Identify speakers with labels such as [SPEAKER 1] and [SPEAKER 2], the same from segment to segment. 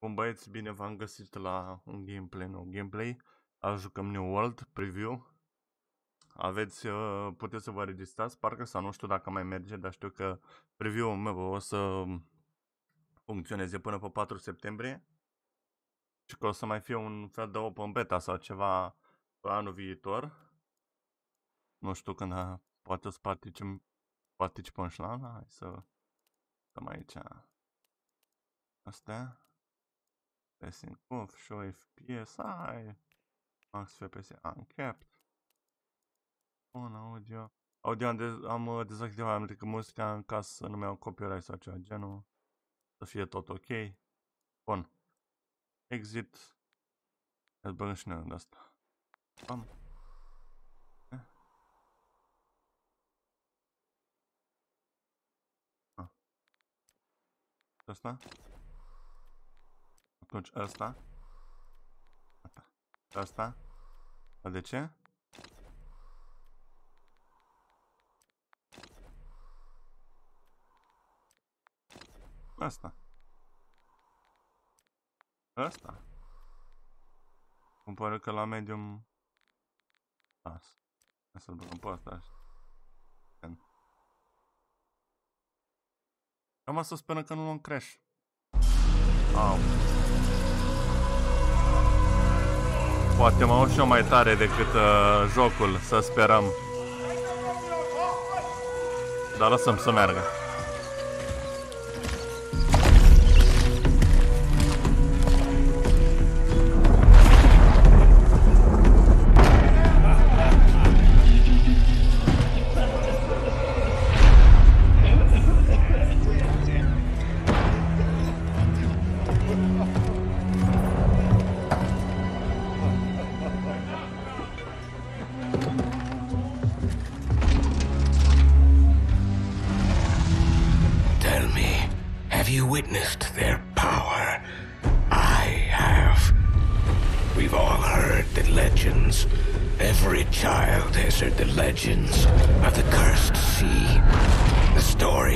[SPEAKER 1] Bun băieți, bine v-am găsit la un gameplay nou gameplay. Azi jucăm New World Preview. Aveți, uh, puteți să vă registrați, parcă sau nu știu dacă mai merge, dar știu că preview-ul meu o să funcționeze până pe 4 septembrie. Și că o să mai fie un fel de open beta sau ceva pe anul viitor. Nu știu când a, poate să participăm, participăm și la ana. Hai să stăm aici. Astea. Passing off, show FPS, ai. Max FPS uncapped. Bun, audio. Audio am, dez- am uh, dezactivat, am ridicat muzica în caz să nu mi-au copyright sau ceva genul. Să fie tot ok. Bun. Exit. Hai să băgăm și noi de asta. Bam. Eh. Ah. Asta? Atunci ăsta. Asta. Ăsta. Dar de ce? Asta. Asta. Îmi pare că la medium... Las. Hai să-l băgăm pe asta. Am să sperăm că nu luăm crash. Au. Poate mă aud și eu mai tare decât uh, jocul, să sperăm. Dar lăsăm să meargă.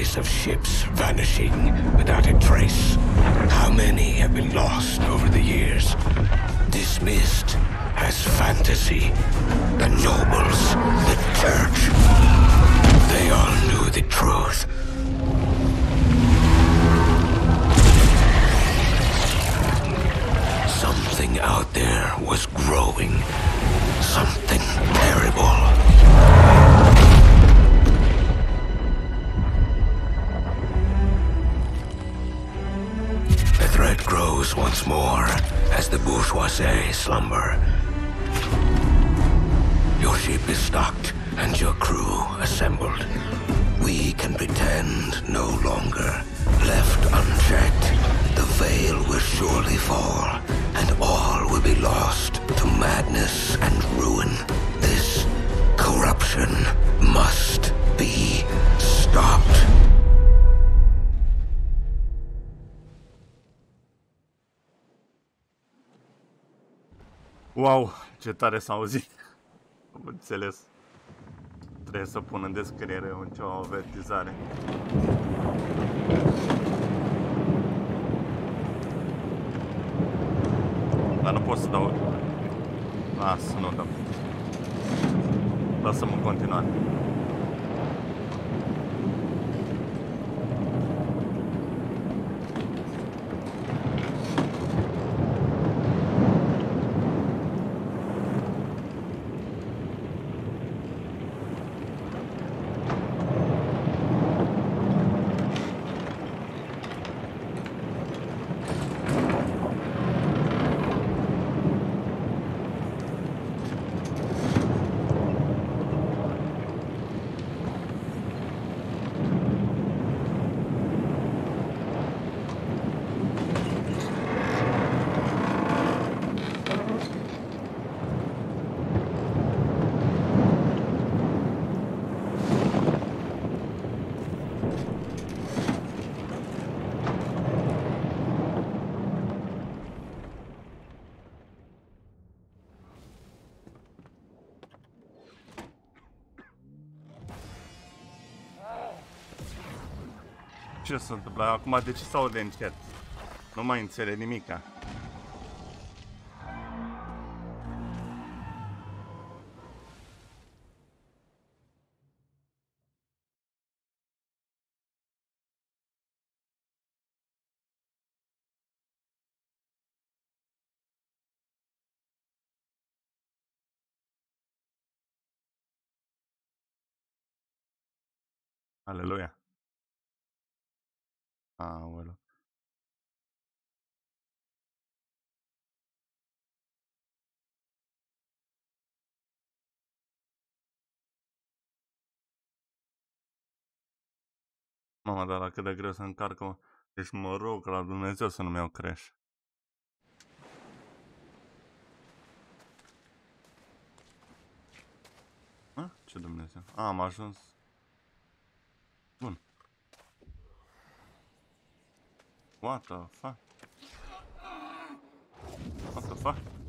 [SPEAKER 2] Of ships vanishing without a trace. How many have been lost over the years? Dismissed as fantasy. The nobles, the church. They all knew the truth. Something out there was growing. Something terrible. Grows once more as the bourgeoisie slumber. Your ship is stocked and your crew assembled. We can pretend no longer. Left unchecked, the veil will surely fall, and all will be lost to madness and ruin. This corruption must be stopped.
[SPEAKER 1] Wow, ce tare s-a auzit. Am înțeles. Trebuie să pun în descriere un ceva avertizare. Dar nu pot să dau... Lasă, nu dau. Lasă-mă în continuare. Ce se întâmplă? Acum de ce s-aude încet? Nu mai înțeleg nimica. Aleluia. Mama, dar la cât de greu să încarcă, deci mă rog la Dumnezeu să nu-mi iau crash. A? Ce Dumnezeu? A, am ajuns. Bun. What the fuck? What the fuck?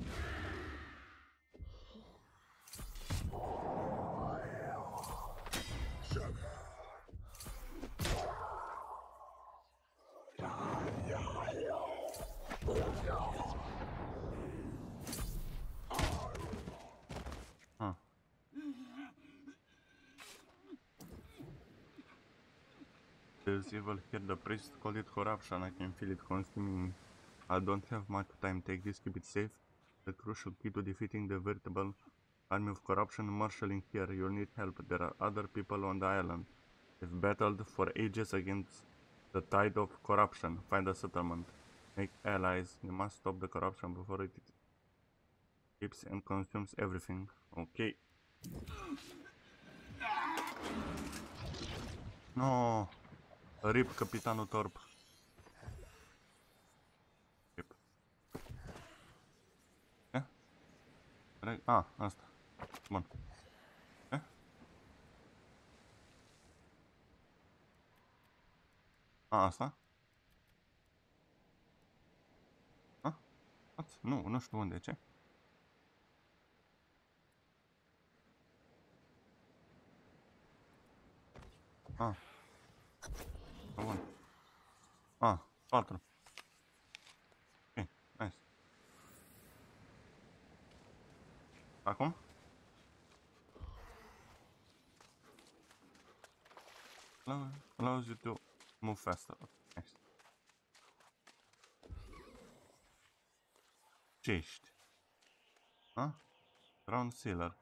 [SPEAKER 1] There's evil here, the priest called it corruption, I can feel it consuming me. I don't have much time, take this, keep it safe. The crucial key to defeating the veritable army of corruption marshalling here. You'll need help, there are other people on the island. They've battled for ages against the tide of corruption. Find a settlement. Make allies. You must stop the corruption before it keeps and consumes everything. Okay. No. Rip capitanul Torp. Rip. Eh? Re- A, asta. Bun. Eh? A, asta? A? What? Nu, nu știu unde, ce? A. Bun. A, 4. Ok, nice. Acum? Allow- Allows you to move faster. Nice. Ce ești? A? Ground Sealer.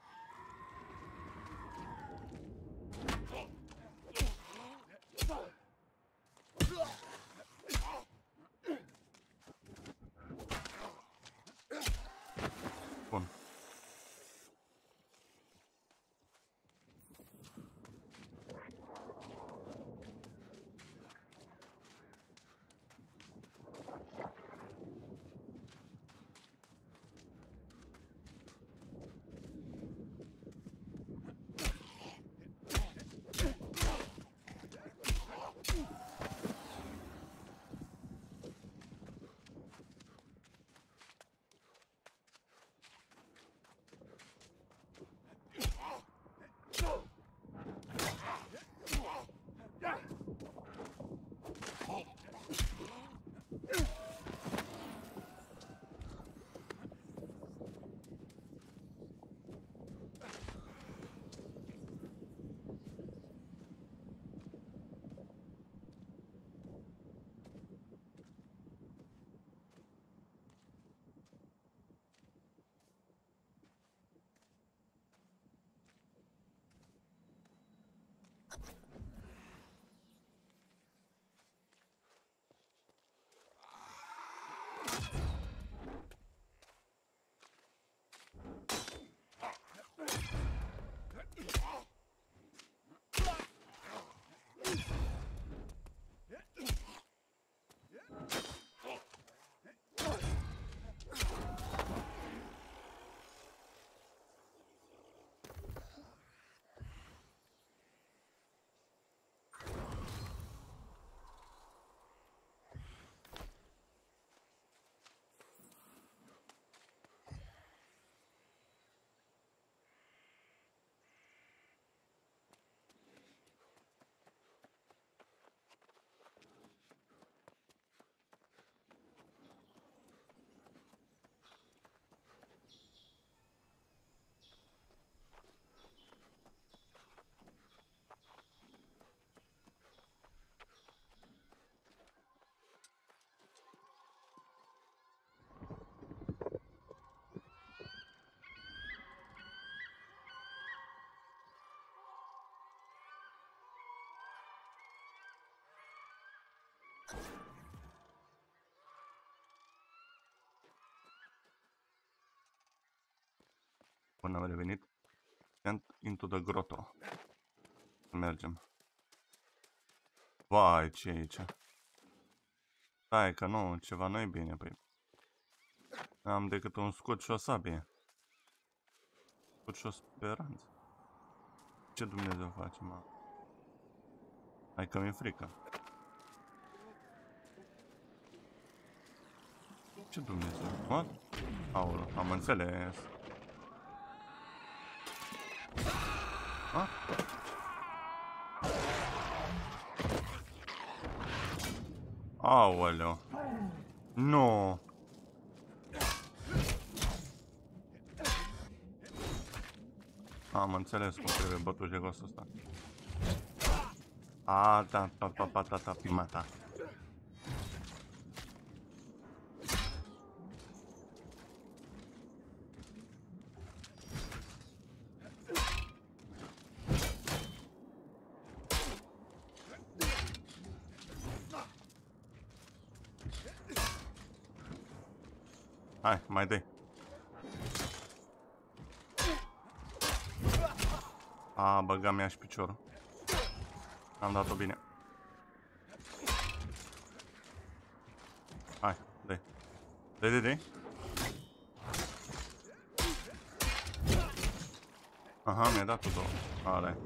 [SPEAKER 1] Până am revenit. And into the grotto. Mergem. Vai, ce e aici? Stai că nu, ceva nu e bine, păi. Am decât un scut și o sabie. Scut și o speranță. Ce Dumnezeu face, mă? Hai că mi-e frică. Ce Dumnezeu? What? Aolo, am înțeles. A? Aoleu. Nu. Am înțeles cum trebuie bătut jegostul ăsta. A, da, pa, pa, pa, ta, ta, pimata. Hai, mai dai. A, băga mi-a și piciorul. Am dat-o bine. Hai, dai. Dai, dai, dai. Aha, mi-a dat-o două. Ale.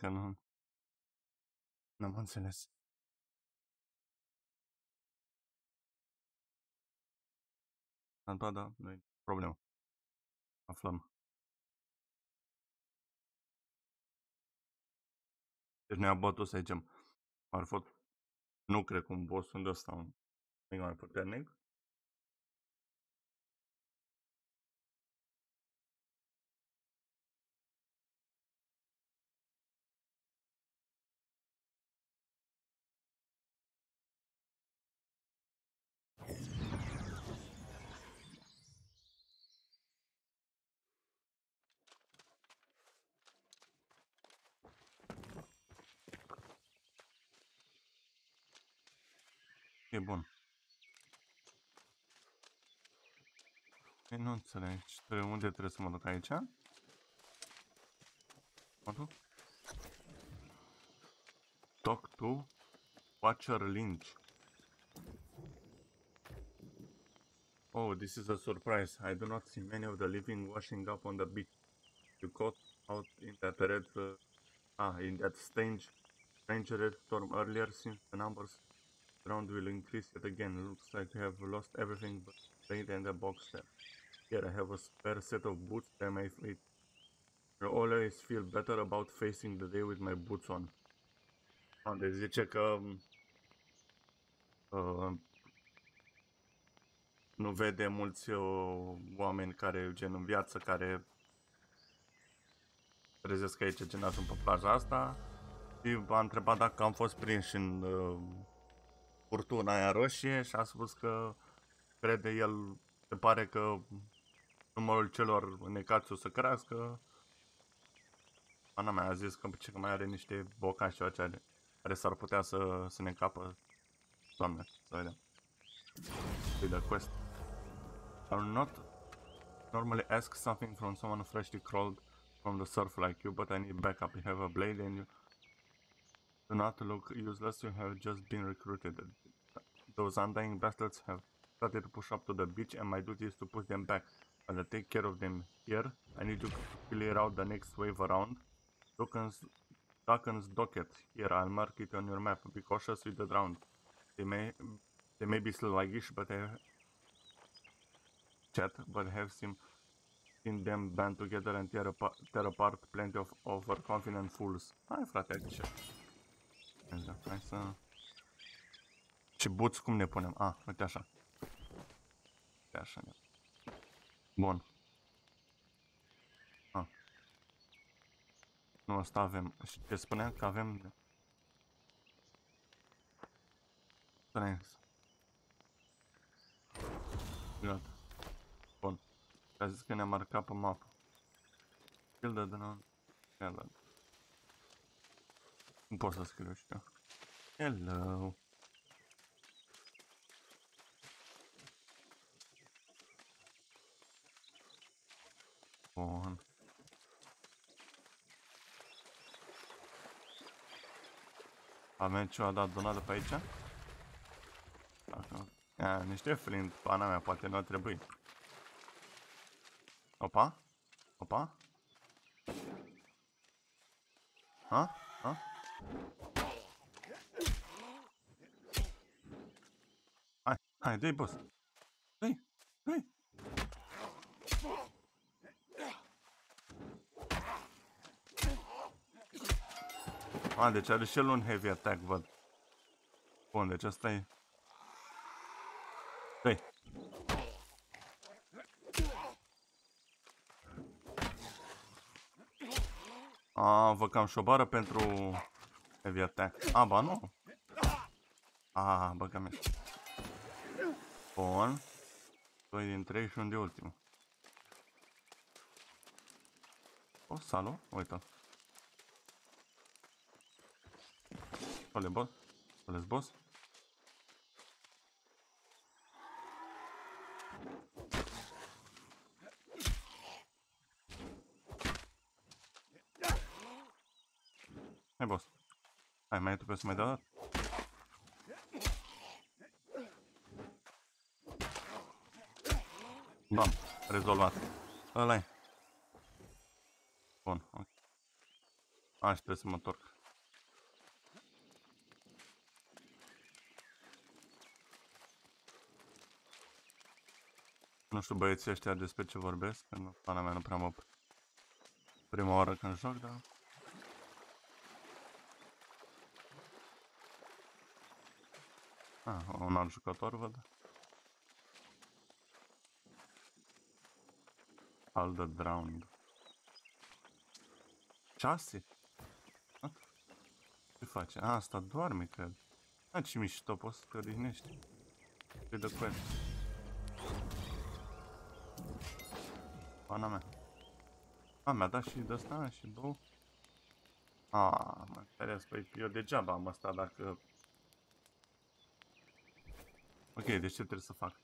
[SPEAKER 1] Că nu... N-am înțeles. Am da, da, nu e problemă. Aflăm. Deci ne-a bătut să zicem. Ar fost... Nu cred că un boss unde ăsta un pic mai puternic. E bun. Păi nu înțeleg. Trebuie, unde trebuie să mă duc aici? Mă duc? Talk to Watcher Lynch. Oh, this is a surprise. I do not see many of the living washing up on the beach. You caught out in that red, uh, ah, in that strange, strange red storm earlier since the numbers around will increase yet again. Looks like you have lost everything but paint and a box there. Here I have a spare set of boots that may fit. I always feel better about facing the day with my boots on. Ah, deci zice că uh, nu vede mulți uh, oameni care, gen în viață, care trezesc aici, gen ajung pe plaja asta și a întrebat dacă am fost prinși în uh, furtuna aia roșie și a spus că crede el, se pare că numărul celor necați o să crească. Ana mea a zis că, ce că mai are niște bocași și care, care s-ar putea să, să ne capă. Doamne, să vedem. Be the quest. I will not normally ask something from someone freshly crawled from the surf like you, but I need backup. You have a blade and you do not look useless. You have just been recruited. Those undying bastards have started to push up to the beach and my duty is to push them back. I'll take care of them here. I need to clear out the next wave around. Duckens, Duckens Docket. Here, I'll mark it on your map. Be cautious with the drowned. They may, they may be sluggish, but I chat, but have seen, seen them band together and tear apart, tear apart plenty of overconfident fools. Hai frate, aici. Exact, hai să... Și boots cum ne punem? Ah, uite așa. Uite așa. Ne... Bun. Ah. Nu, asta avem. Și ce spunea că avem... Strength. Gata. Bun. A zis că ne-a marcat pe mapă. Schildă de non. Hello. Nu pot să scriu ăștia. Hello. Bun. Avem ceva dat donat de pe aici? Dacă... Ia, niște flint, pana mea, poate nu a trebuit. Opa? Opa? Ha? Ha? Hai, hai, dă-i boss. Dă-i, dă-i. A, deci are și el un heavy attack, văd. Bun, deci asta e... Dă-i. A, vă cam șobară pentru heavy attack. A, ba nu. A, bă, cam este. Bun. 2 din 3 și unde e ultimul? O, salut, uite. Ole, boss. Ole, boss. Hai, boss. Hai, mai e tu pe să mai dau dat? Bam, rezolvat. ăla -i. Bun, ok. Așa trebuie să mă întorc. Nu știu băieții ăștia despre ce vorbesc, că nu, pana mea nu prea mă prima oară când joc, dar... Ah, un alt jucător, văd. Al de drowned. Cease? Ce face? A, asta doarme, cred. A, ce mișto, poți să te odihnești. Ce de cu el. Pana mea. A, mi-a dat și de asta și două. A, mă înțeles, păi eu degeaba am asta dacă... Ok, deci ce trebuie să fac?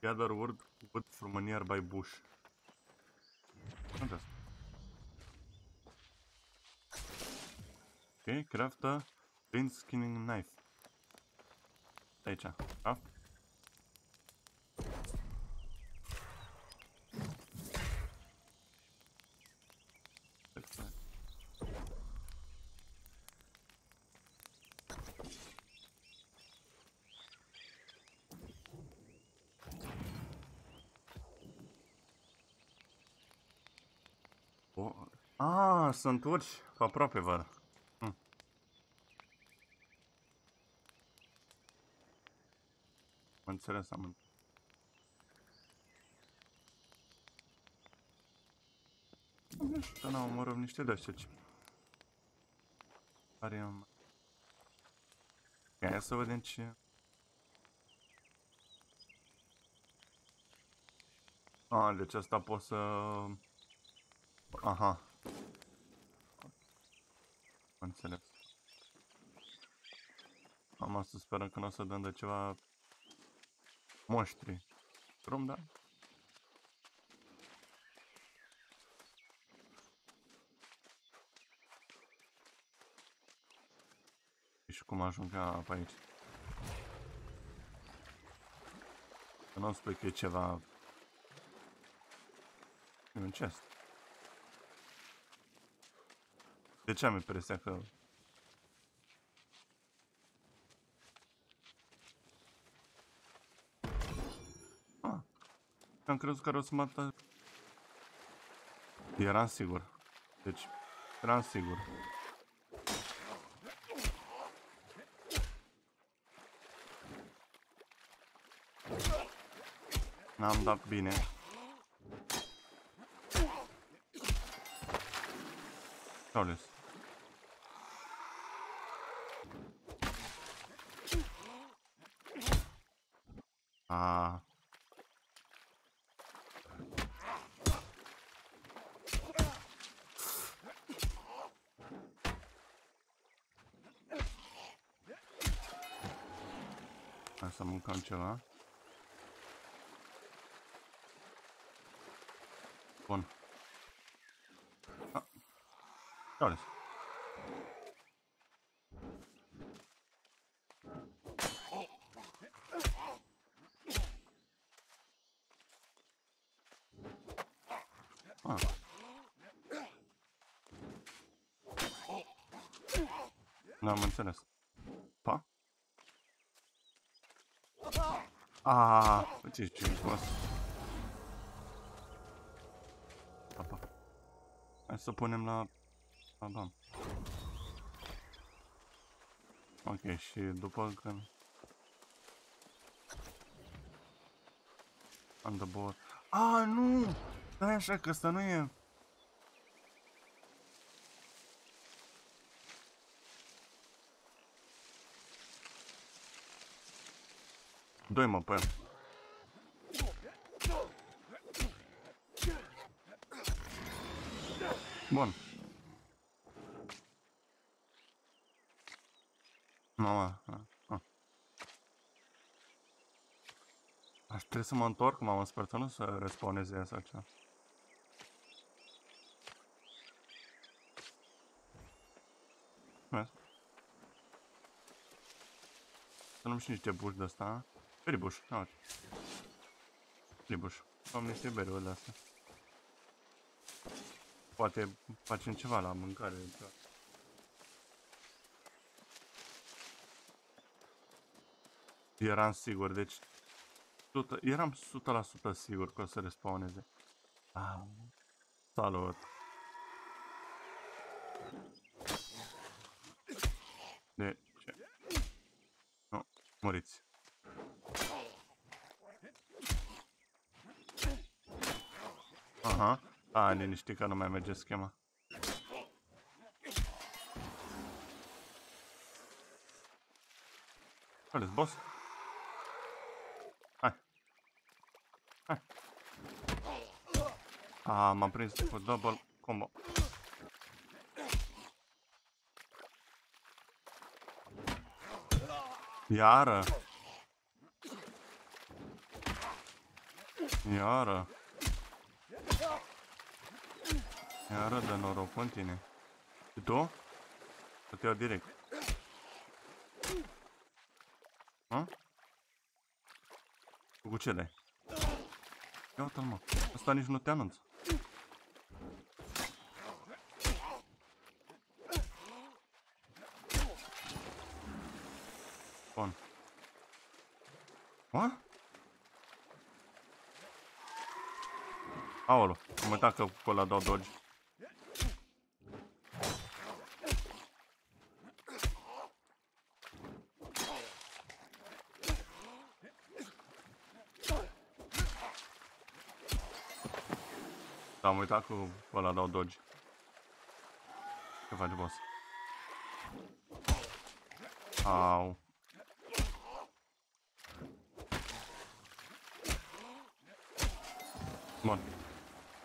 [SPEAKER 1] Gather wood, wood from a nearby bush. Unde Ok, craft a flint skinning knife. Aici, craft. Ah, sunt urși pe aproape, văd. Hm. Am înțeles, am înțeles. Nu știu, n-am omorât niște de-astea ce... Are am... Hai să vedem ce... Ah, deci asta pot să... Aha, înțeles. Am să sperăm că nu o să dăm de ceva monștri. Drum, da? Și cum ajung pe aici? Să nu spui că e ceva... E un chest. De ce am impresia că... Ah, am crezut că o să mă... Eram sigur. Deci, eram sigur. N-am dat bine. Carlos. Să mâncăm ceva. Bun. Ah. Care Ah. N-am înțeles. Pa? Ah, ce ce frumos. Apa. Hai să punem la... la bam. Ok, și după când... On the board. Ah, nu! Stai așa că ăsta nu e... Doi mă pe el. Bun. Mama. Aș trebui să mă întorc, mama, sper să nu să respawneze sau ceva. Vezi? Să nu-mi și niște buși de asta, Beribuș, uite. Beribuș. Am niște beriuri de astea. Poate facem ceva la mâncare. Da. Eram sigur, deci... Sută, eram 100% sigur că o să respawneze. Ah, salut! De ce? Nu, muriți. Aha. A, liniștit că nu mai merge schema. care boss? Hai. Hai. A, m-am prins cu double combo. Iară. Iară. Iară de noroc în tine. Și tu? Să te iau direct. Ha? Cu ce dai? Ia uite-l mă. Asta nici nu te anunță. Bun. What? Aolo, am uitat că cu ăla dau dodge. Da, am uitat cu ăla dau dodge. Ce face boss? Au. Bun.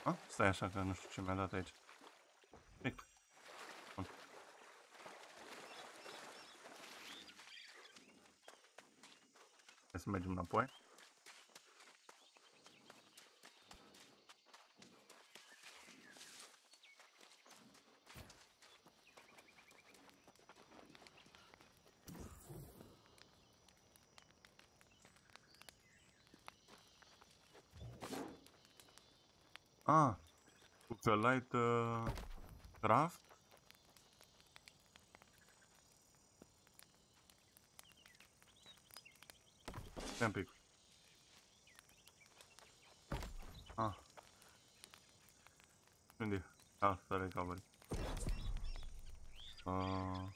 [SPEAKER 1] A? Stai așa că nu știu ce mi-a dat aici. Pic. Bun. Hai. Cu light uh, craft. Stai un pic. Ah. Unde? Ah, să recovery. Uh,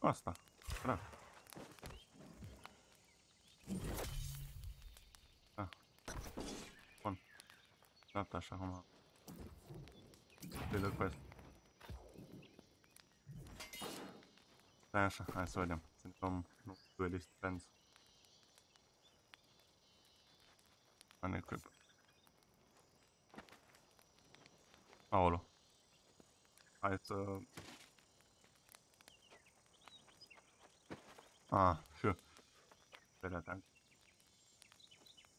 [SPEAKER 1] asta. Craft. Gata, așa acum. De de quest. Stai așa, hai să vedem. Să luăm duelist friends. Unequip. Aolo. Hai să... Ah, știu. Spere atac.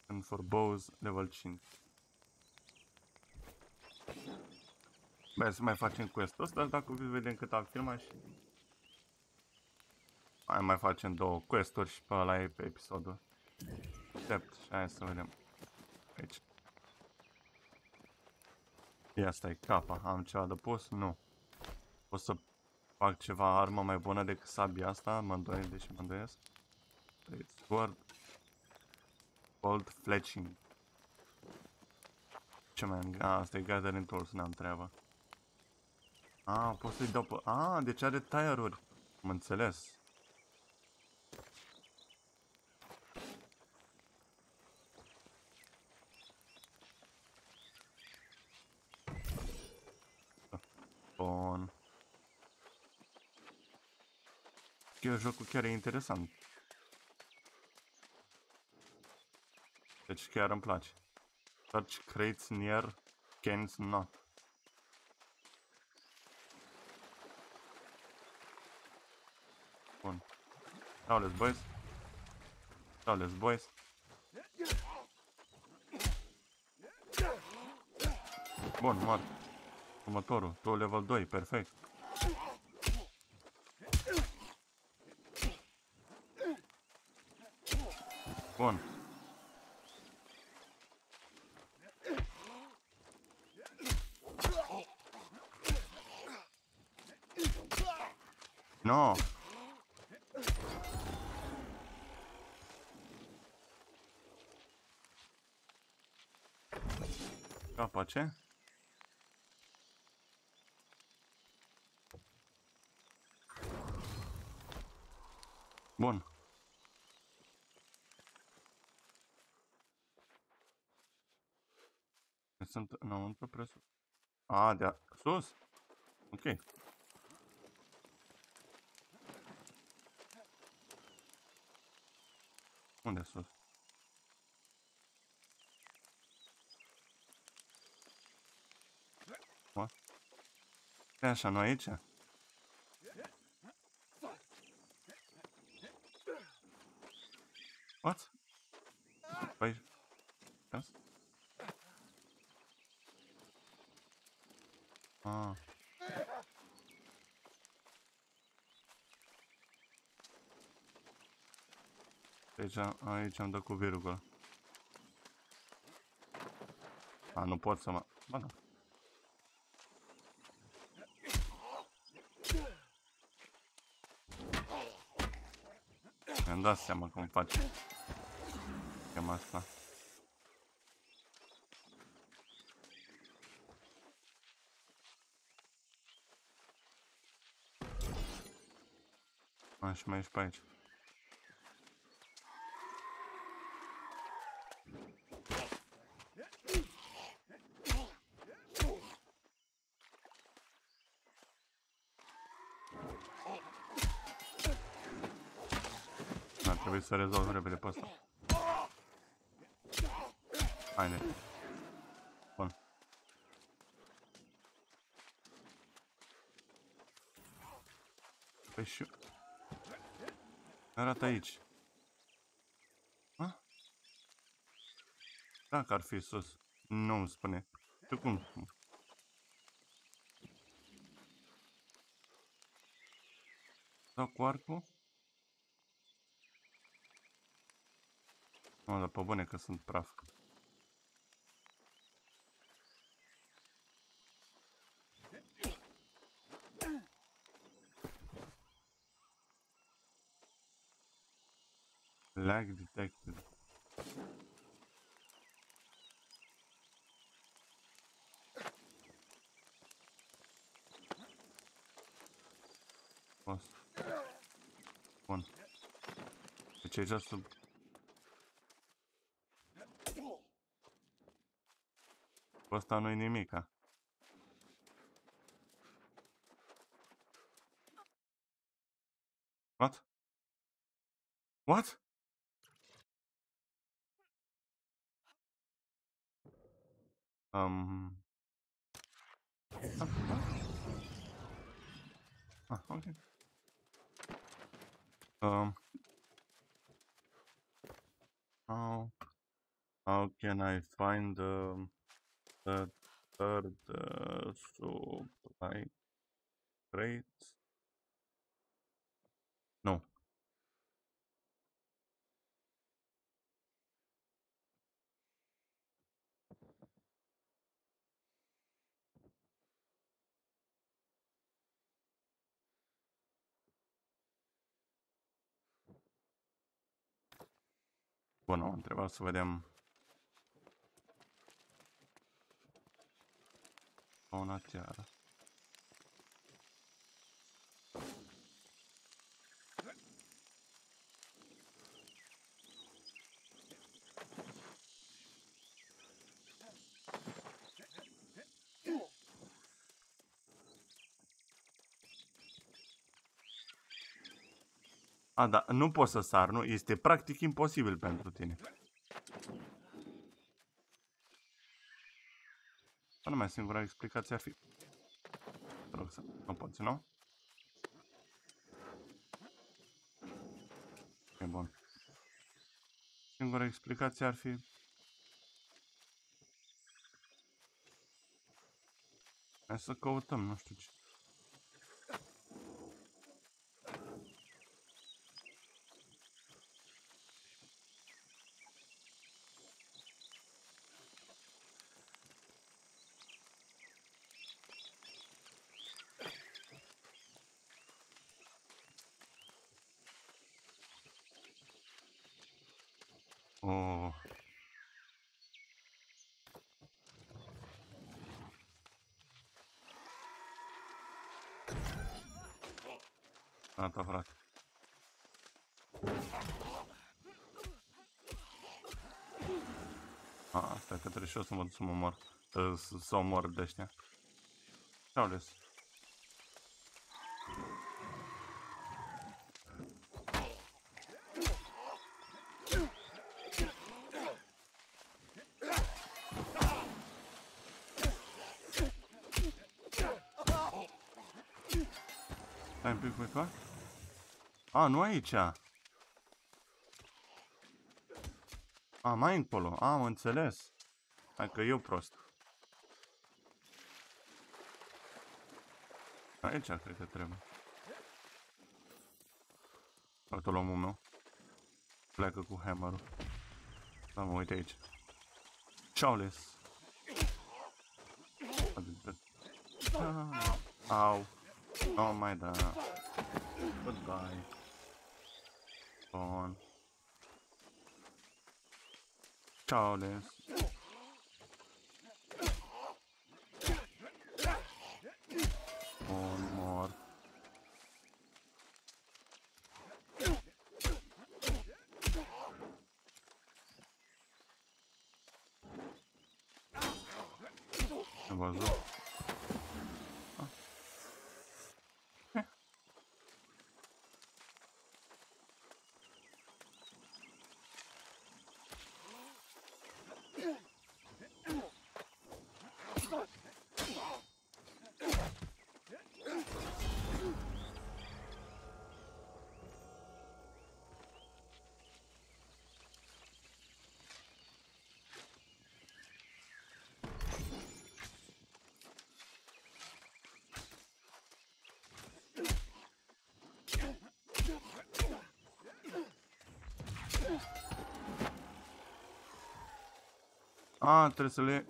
[SPEAKER 1] And for bows, level 5. Băi, să mai facem quest-ul ăsta, dacă vedem cât am filmat și... Mai mai facem două quest-uri și pe ăla e pe episodul. Aștept și hai să vedem. Aici. Ia stai, capa. Am ceva de pus? Nu. O să fac ceva armă mai bună decât sabia asta, mă îndoiesc, deși mă îndoiesc. Sword. Gold Fletching. Ce mai am? A, asta e Gathering Tools, n-am treabă. A, pot să-i dau pe... A, deci are tire-uri. Am înțeles. Bun. Eu jocul chiar e interesant. Deci chiar îmi place. Search crates near cans not. Dau-le boys. Dau-le boys. Bun, mort. Următorul, tu level 2, perfect. Bun. No. Capa ce? Bun. Sunt înăuntru presus. A, de -a... sus? Ok. Unde sus? E așa, nu aici? What? Păi... Yes? Ah. Deci aici am dat cu virgulă. A, nu pot să mă... Ba da. Mi-am dat seama cum face. Cam asta. A, și mai ești pe aici. Ar trebui să rezolv repede pe asta. Haide. Bun. Păi și... Arată aici. Ha? Dacă ar fi sus. Nu îmi spune. Tu cum? Sau cu arcul? Nu, dar pe bune că sunt praf. Lag detected. Post. Bun. Deci aici sub... Ăsta nu-i nimica. What? What? Um... Ah, ok. Um... How, how can I find um, the third uh, supply crate? No. Bun, am întrebat să vedem una chiara. A, da, nu poți să sar, nu? Este practic imposibil pentru tine. Nu mai singura explicație ar fi... Te rog să... Nu poți, nu? E bun. Singura explicație ar fi... Hai să căutăm, nu știu ce. Gata, frate. A, asta că trebuie și eu să mă duc să mă mor. Să, să omor de ăștia. Ce-au A, nu aici. A, mai încolo. Am înțeles. Hai că eu prost. Aici cred că trebuie. Uite omul meu. Pleacă cu hammerul. Da, mă uite aici. Charles. Au. Oh mai da. Goodbye on. Charles. One A, trebuie să le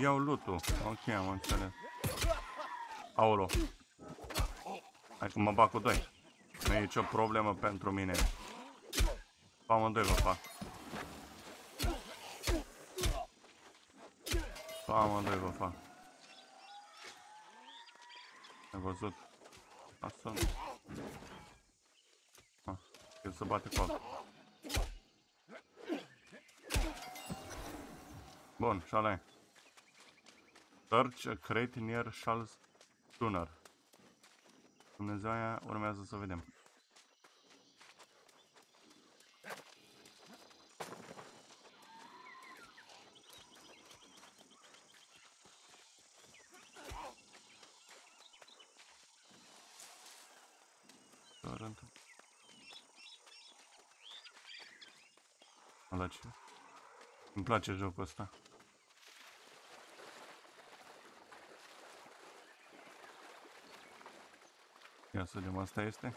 [SPEAKER 1] iau lutul. Ok, am înțeles. Aolo. Hai că mă bag cu doi. Nu e nicio problemă pentru mine. Pe amândoi vă fac. Pe amândoi vă fac. Ai văzut? Asta. Ah, el se bate cu altul. Bun, și ale. Search a crate near Charles Tuner. Dumnezeu aia urmează să vedem. Arătă. Îmi place jocul ăsta. Ia să vedem, asta este.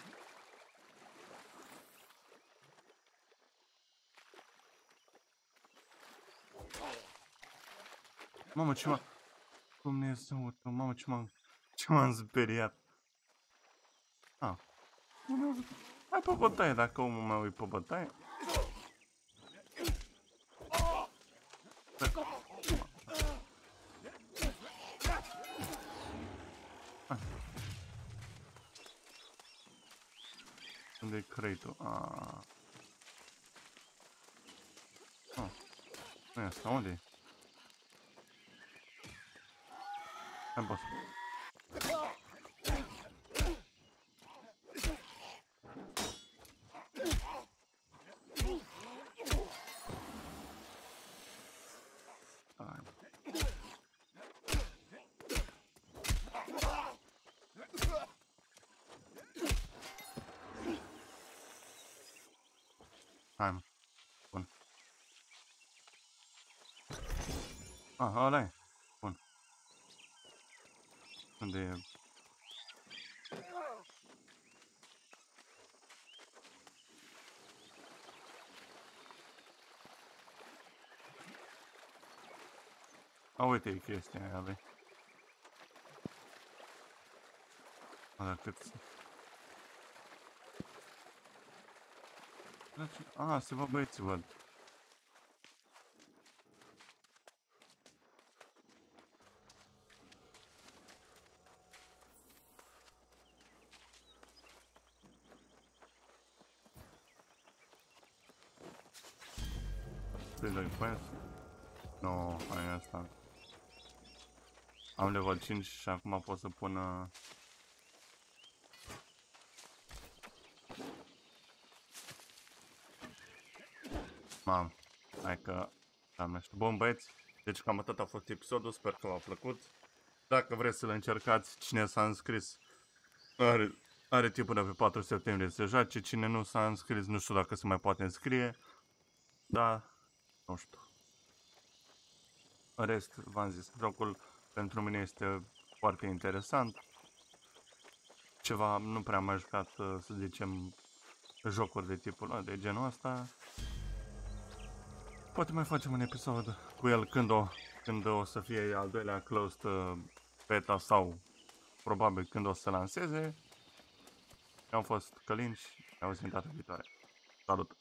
[SPEAKER 1] Mamă, ce m-a... Dumnezeu, mamă, ce m-am... Ce m-am speriat. Ah. Hai pe bătaie, dacă omul meu e pe bătaie. Unde e? Ah. Ah. Nu e? Hai, boss. Ah, ăla e. Bun. Unde e? A, uite, e chestia aia, vei. A, dar cât... să- Dar ce- A, se va băieți, văd. Play quest? No, hai asta. Am level 5 și acum pot să pun... uh, Mam, hai că am așa. Bun băieți, deci cam atât a fost episodul, sper că v-a plăcut. Dacă vreți să-l încercați, cine s-a înscris are, are timpul de pe 4 septembrie să joace, cine nu s-a înscris, nu știu dacă se mai poate înscrie, dar nu știu. În rest, v-am zis, jocul pentru mine este foarte interesant. Ceva, nu prea am mai jucat, uh, să zicem, jocuri de tipul ăla, de genul ăsta. Poate mai facem un episod cu el când o, când o să fie al doilea closed uh, beta sau probabil când o să lanseze. Eu am fost Călin și ne auzim data viitoare. Salut!